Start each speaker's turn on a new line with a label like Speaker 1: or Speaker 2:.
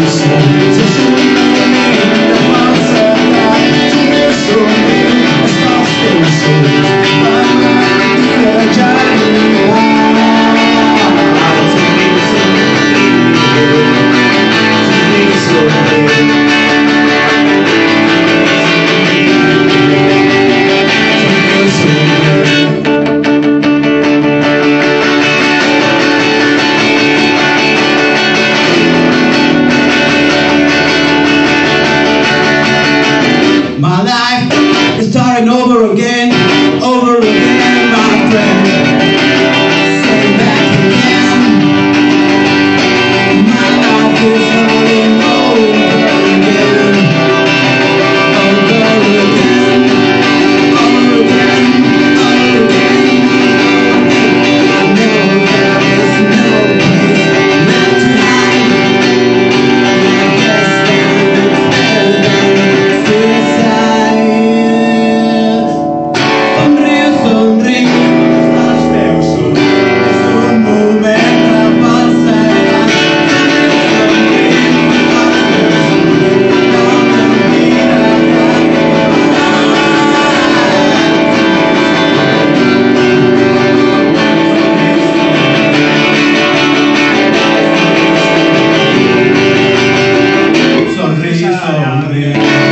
Speaker 1: you. say over again, over again. the.